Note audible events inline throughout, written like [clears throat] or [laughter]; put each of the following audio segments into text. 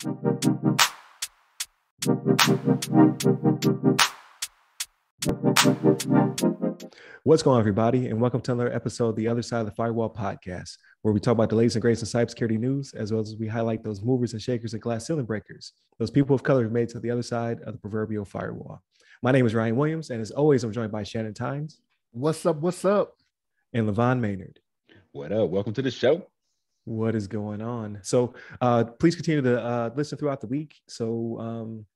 What's going on, everybody, and welcome to another episode of the Other Side of the Firewall podcast, where we talk about the latest and greatest in cybersecurity news, as well as we highlight those movers and shakers and glass ceiling breakers, those people of color who made it to the other side of the proverbial firewall. My name is Ryan Williams, and as always, I'm joined by Shannon Tynes. What's up? What's up? And Levon Maynard. What up? Welcome to the show. What is going on? So, uh, please continue to uh, listen throughout the week. So, um,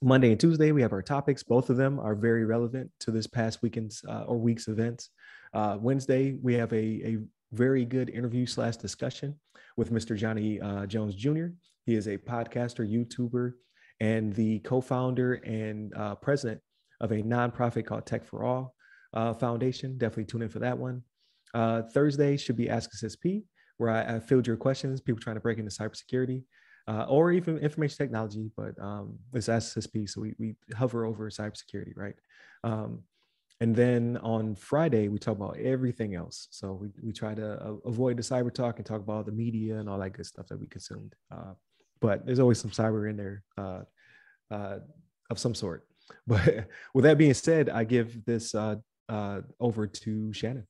Monday and Tuesday, we have our topics. Both of them are very relevant to this past weekend's uh, or week's events. Uh, Wednesday, we have a, a very good interview slash discussion with Mr. Johnny uh, Jones Jr. He is a podcaster, YouTuber, and the co-founder and uh, president of a nonprofit called Tech for All Foundation. Definitely tune in for that one. Thursday should be Ask SSP, where I, I filled your questions, people trying to break into cybersecurity uh, or even information technology, but um, it's SSP, so we, we hover over cybersecurity, right? Um, and then on Friday, we talk about everything else. So we, we try to uh, avoid the cyber talk and talk about the media and all that good stuff that we consumed. Uh, but there's always some cyber in there uh, uh of some sort. [laughs] But with that being said, I give this uh, over to Shannon.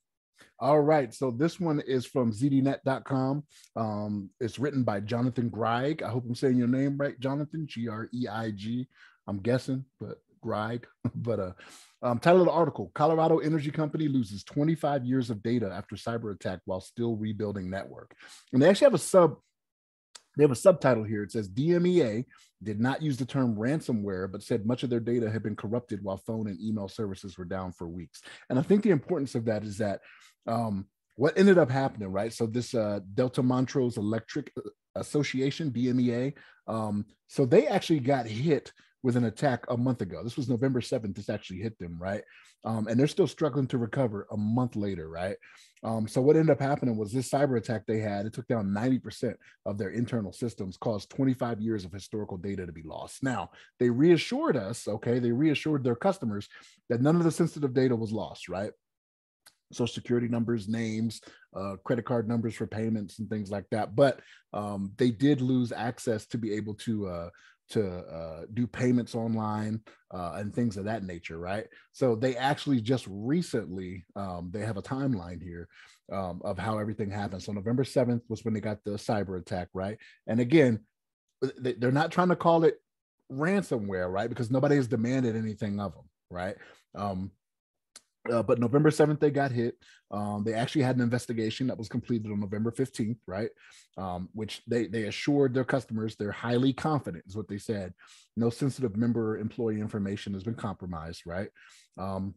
All right. So this one is from zdnet.com. Um, it's written by Jonathan Greig. I hope I'm saying your name right, Jonathan, G R E I G. I'm guessing, but Greig. [laughs] but uh, um, title of the article Colorado Energy Company loses 25 years of data after cyber attack while still rebuilding network. And they actually have a sub they have a subtitle here. It says DMEA did not use the term ransomware, but said much of their data had been corrupted while phone and email services were down for weeks. And I think the importance of that is that um, what ended up happening, right? So this uh, Delta Montrose Electric uh, Association, DMEA, um, so they actually got hit with an attack a month ago. This was November 7th. This actually hit them, right? Um, and they're still struggling to recover a month later, right? Um, so what ended up happening was this cyber attack they had, it took down 90% of their internal systems, caused 25 years of historical data to be lost. Now, they reassured us, okay, they reassured their customers that none of the sensitive data was lost, right? social security numbers, names, uh, credit card numbers for payments and things like that. But um, they did lose access to be able to uh, to uh, do payments online uh, and things of that nature, right? So they actually just recently um, they have a timeline here um, of how everything happened. So November seventh was when they got the cyber attack, right? And again, they're not trying to call it ransomware, right? Because nobody has demanded anything of them, right? Um, uh, but November 7th, they got hit. Um, they actually had an investigation that was completed on November 15th, right? Um, which they, they assured their customers they're highly confident, is what they said. No sensitive member employee information has been compromised, right? Um,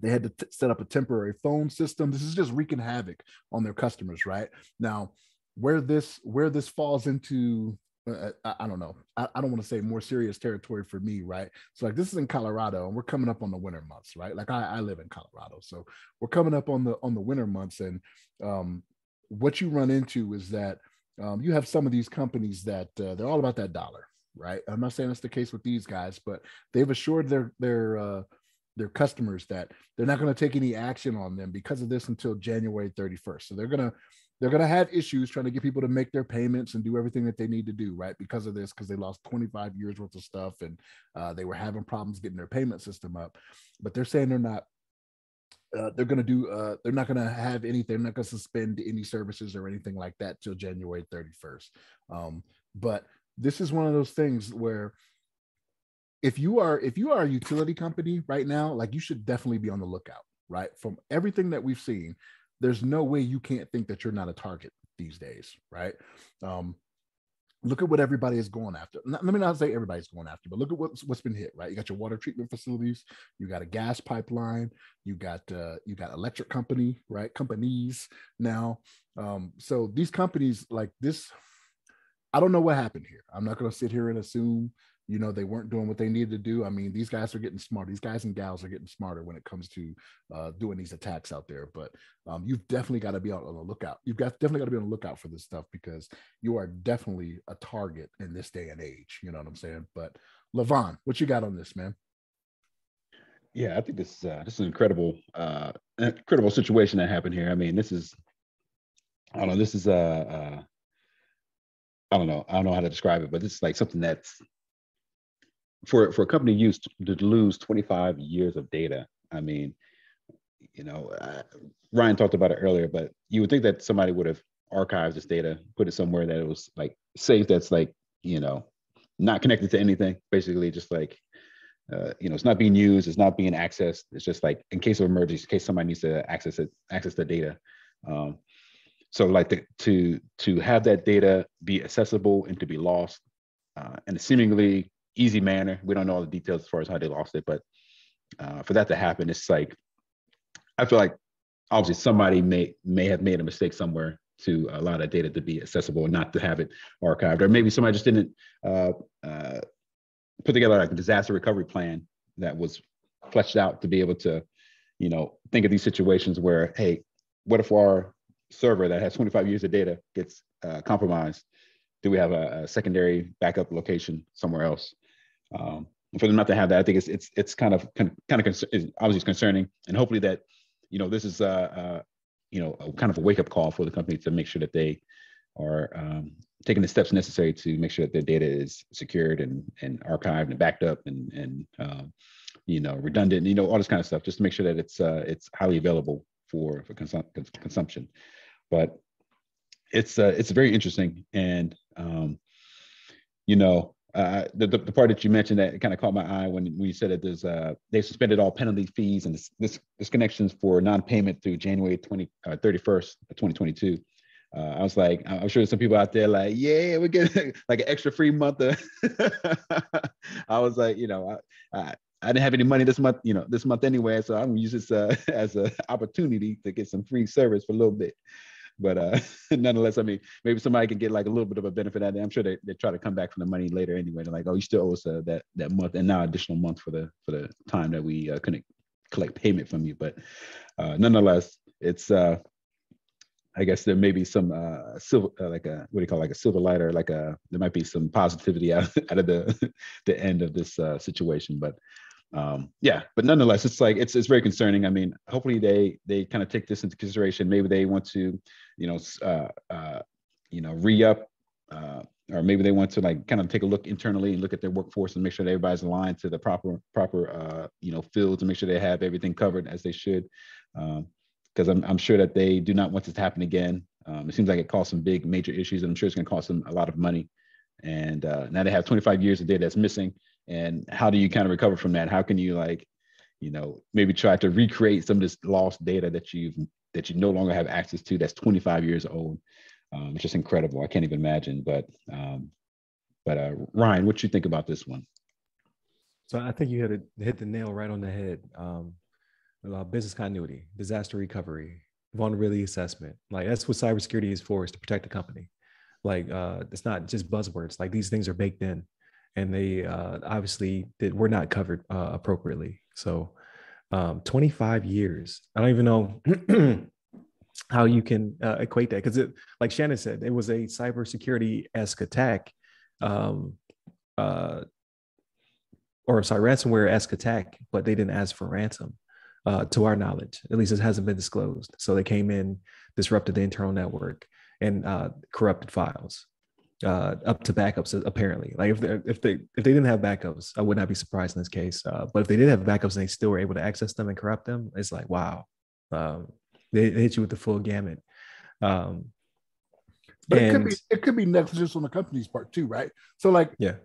they had to t- set up a temporary phone system. This is just wreaking havoc on their customers, right? Now, where this where this falls into I, I, don't know. I, I don't want to say more serious territory for me, right? So like this is in Colorado, and we're coming up on the winter months, right? Like I, I live in Colorado, so we're coming up on the on the winter months, and um, what you run into is that um, you have some of these companies that uh, they're all about that dollar, right? I'm not saying that's the case with these guys, but they've assured their their uh, their customers that they're not going to take any action on them because of this until January 31st. So they're going to they're going to have issues trying to get people to make their payments and do everything that they need to do right because of this because they lost 25 years worth of stuff and uh, they were having problems getting their payment system up. But they're saying they're not uh, they're going to do uh, they're not going to have anything they're not going to suspend any services or anything like that till january 31st um, but this is one of those things where if you are if you are a utility company right now like you should definitely be on the lookout right from everything that we've seen there's no way you can't think that you're not a target these days, right? Um, look at what everybody is going after. Let me not say everybody's going after, but look at what's what's been hit, right? You got your water treatment facilities, you got a gas pipeline, you got uh, you got electric company, right? Companies now. Um, so these companies like this, I don't know what happened here. I'm not going to sit here and assume you know they weren't doing what they needed to do. I mean these guys are getting smart these guys and gals are getting smarter when it comes to uh, doing these attacks out there but um, you've definitely got to be on the lookout. You've got definitely got to be on the lookout for this stuff because you are definitely a target in this day and age you know what i'm saying? But levon what you got on this man? Yeah i think this uh, this is an incredible uh incredible situation that happened here. I mean this is i don't know this is uh, uh I don't know. I don't know how to describe it, but it's like something that's for for a company used to lose 25 years of data. I mean, you know, Ryan talked about it earlier, but you would think that somebody would have archived this data, put it somewhere that it was like safe. That's like you know, not connected to anything. Basically, just like uh, you know, it's not being used, it's not being accessed. It's just like in case of emergency, in case somebody needs to access it, access the data. Um, so like to, to to have that data be accessible and to be lost uh, in a seemingly easy manner. We don't know all the details as far as how they lost it, but uh, for that to happen, it's like I feel like obviously somebody may may have made a mistake somewhere to allow that data to be accessible and not to have it archived, or maybe somebody just didn't uh, uh, put together like a disaster recovery plan that was fleshed out to be able to, you know, think of these situations where, hey, what if our server that has 25 years of data gets uh, compromised? Do we have a, a, secondary backup location somewhere else? Um, for them not to have that, I think it's it's it's kind of kind of obviously it's concerning, and hopefully that, you know, this is uh, uh you know, a, kind of a wake up call for the company to make sure that they are um, taking the steps necessary to make sure that their data is secured and and archived and backed up and and um, you know redundant, you know, all this kind of stuff, just to make sure that it's uh, it's highly available for for consum- consumption. But it's uh, it's very interesting, and um, you know, uh, the, the, the part that you mentioned that kind of caught my eye when, you said that there's uh, they suspended all penalty fees and this, this disconnections for non-payment through January 20 uh, 31st 2022. Uh, I was like, I'm sure there's some people out there like, yeah, we're getting [laughs] like an extra free month. [laughs] I was like, you know, I, I, I didn't have any money this month, you know, this month anyway, so I'm gonna use this uh, [laughs] as an opportunity to get some free service for a little bit but uh, [laughs] nonetheless, I mean, maybe somebody can get like a little bit of a benefit out of it. I'm sure they, they try to come back from the money later anyway. They're like, oh, you still owe us uh, that that month and now additional month for the for the time that we uh, couldn't collect payment from you. But uh, nonetheless, it's uh, I guess there may be some uh, silver, uh, like a what do you call it, like a silver lighter, like a there might be some positivity [laughs] out, out of the [laughs] the end of this uh, situation. But um, yeah, but nonetheless, it's like it's it's very concerning. I mean, hopefully they they kind of take this into consideration. Maybe they want to, you know, uh, uh, you know, re up, uh, or maybe they want to like kind of take a look internally and look at their workforce and make sure that everybody's aligned to the proper proper uh, you know fields and make sure they have everything covered as they should. because um, I'm I'm sure that they do not want this to happen again. Um, it seems like it caused some big major issues, and I'm sure it's going to cost them a lot of money. And uh, now they have 25 years of data that's missing and how do you kind of recover from that? How can you like you know maybe try to recreate some of this lost data that you've that you no longer have access to that's 25 years old? Um, it's just incredible. I can't even imagine. But um, but uh, ryan what do you think about this one? So i think you hit, it, hit the nail right on the head. Um, uh, business continuity disaster recovery vulnerability assessment. Like that's what cybersecurity is for is to protect the company. Like uh, it's not just buzzwords. Like these things are baked in and they uh, obviously did were not covered uh, appropriately. So, um, 25 years. I don't even know [clears throat] how you can uh, equate that because like Shannon said, it was a cybersecurity esque attack, um, uh, or sorry, ransomware esque attack, but they didn't ask for ransom. Uh, to our knowledge, at least it hasn't been disclosed. So they came in, disrupted the internal network, and uh, corrupted files uh, up to backups apparently. Like if they if they if they didn't have backups i would not be surprised in this case uh, but if they did have backups and they still were able to access them and corrupt them it's like wow um, they, they hit you with the full gamut. Um, but and, it could be it could be negligence on the company's part too right? So like yeah.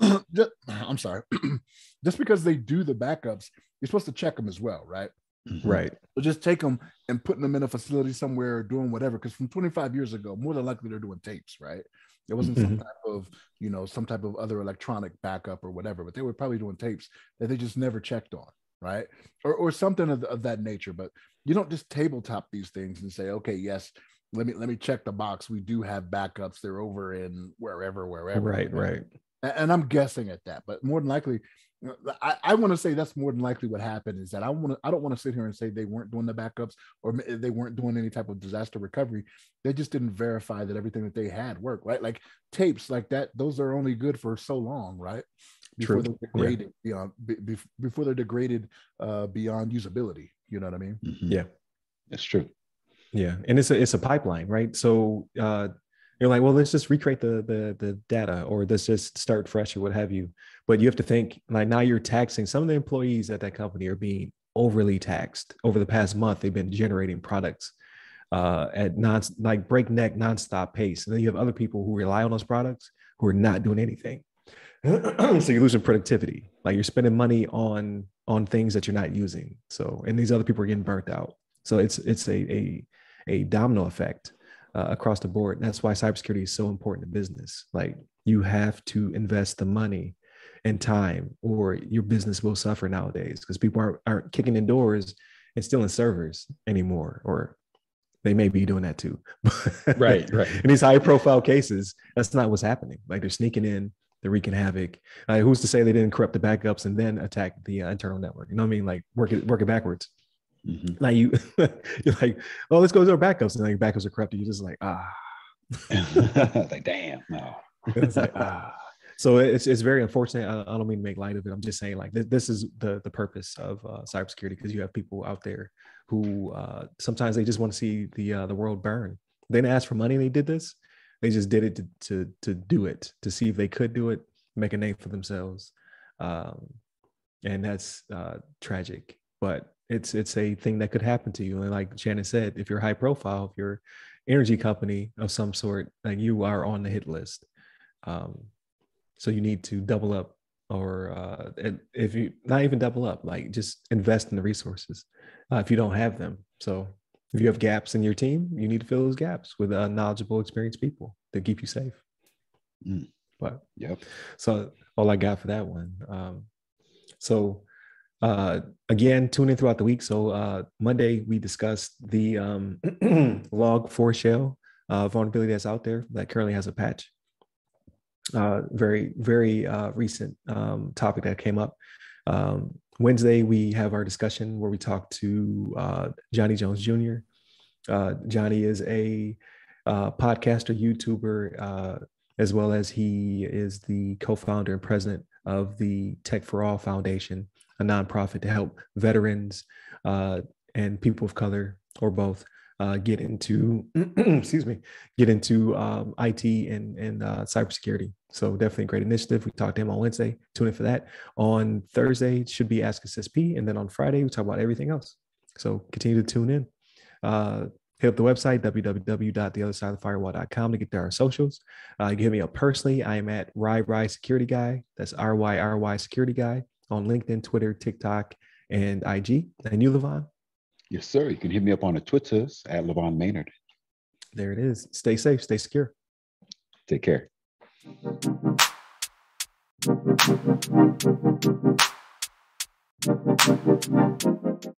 [clears throat] just, i'm sorry. [clears throat] Just because they do the backups you're supposed to check them as well right? Mm-hmm. right. So just take them and putting them in a facility somewhere or doing whatever because from 25 years ago more than likely they're doing tapes right it wasn't some mm-hmm. type of, you know, some type of other electronic backup or whatever, but they were probably doing tapes that they just never checked on, right? Or or something of, of that nature. But you don't just tabletop these things and say, okay, yes, let me let me check the box. We do have backups. They're over in wherever, wherever. Right, right. And, and I'm guessing at that, but more than likely, I, I want to say that's more than likely what happened is that I want to I don't want to sit here and say they weren't doing the backups or they weren't doing any type of disaster recovery. They just didn't verify that everything that they had worked, right? Like tapes like that, those are only good for so long, right? Before True. they're degraded yeah. beyond be, before they're degraded uh, beyond usability. You know what I mean? Mm-hmm. Yeah, that's true. Yeah, and it's a it's a pipeline, right? So uh, You're like, well, let's just recreate the the the data, or let's just start fresh, or what have you. But you have to think like now you're taxing some of the employees at that company are being overly taxed over the past month. They've been generating products uh, at non like breakneck nonstop pace, and then you have other people who rely on those products who are not doing anything. [clears throat] so you're losing productivity. Like you're spending money on on things that you're not using. So and these other people are getting burnt out. So it's it's a a, a domino effect uh, across the board. That's why cybersecurity is so important to business. Like you have to invest the money and time, or your business will suffer nowadays because people aren't, aren't kicking in doors and stealing servers anymore, or they may be doing that too. [laughs] right, right. In these high profile cases, that's not what's happening. Like they're sneaking in, they're wreaking havoc. Uh, who's to say they didn't corrupt the backups and then attack the uh, internal network? You know what I mean? Like work it, work it backwards. Mm-hmm. Now you, [laughs] you're like, oh, let's go to our backups, and then your backups are corrupted. You're just like, ah, [laughs] like damn, no. [laughs] it's like ah. So it's it's very unfortunate. I, I, don't mean to make light of it. I'm just saying like th- this is the the purpose of uh, cybersecurity because you have people out there who uh, sometimes they just want to see the uh, the world burn. They didn't ask for money. They did this. They just did it to to to do it to see if they could do it, make a name for themselves, um, and that's uh, tragic. But it's it's a thing that could happen to you. And like Shannon said, if you're high profile, if you're energy company of some sort, like you are on the hit list. Um, so you need to double up, or uh, if you not even double up, like just invest in the resources uh, if you don't have them. So if you have gaps in your team, you need to fill those gaps with uh, knowledgeable, experienced people that keep you safe. Mm. But yep. So all I got for that one. Um, so uh, again, tune in throughout the week. So uh, Monday we discussed the um, [clears throat] Log4Shell uh, vulnerability that's out there that currently has a patch. Uh, very very uh, recent um, topic that came up. Um, Wednesday we have our discussion where we talk to uh, Johnny Jones Jr. Johnny is a podcaster, YouTuber, as well as he is the co-founder and president of the Tech for All Foundation, a nonprofit to help veterans uh, and people of color or both uh, get into [clears throat] excuse me get into um, IT and and uh, cybersecurity. So definitely a great initiative. We talked to him on Wednesday. Tune in for that. On Thursday should be Ask SSP, and then on Friday we talk about everything else. So continue to tune in. Uh, hit up the website www.theothersideofthefirewall.com to get to our socials. Uh, you can hit me up personally. I am at Ry Security Guy. That's R Y R Y Security Guy on LinkedIn, Twitter, TikTok, and IG. And you, Levon? Yes, sir. You can hit me up on the Twitters at Levon Maynard. There it is. Stay safe, stay secure. Take care.